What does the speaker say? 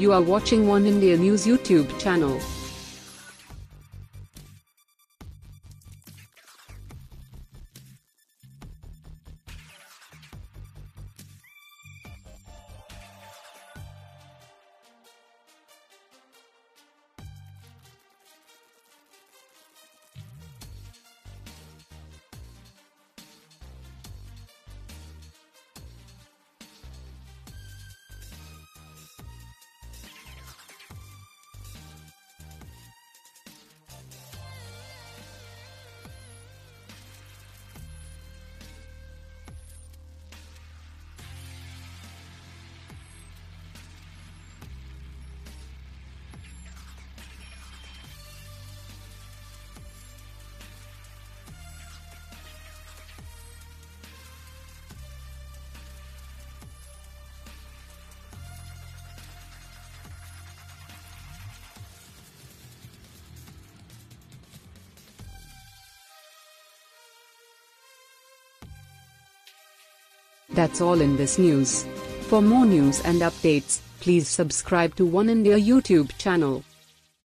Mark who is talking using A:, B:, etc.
A: You are watching Oneindia News YouTube channel. That's all in this news. For more news and updates, please subscribe to Oneindia YouTube channel.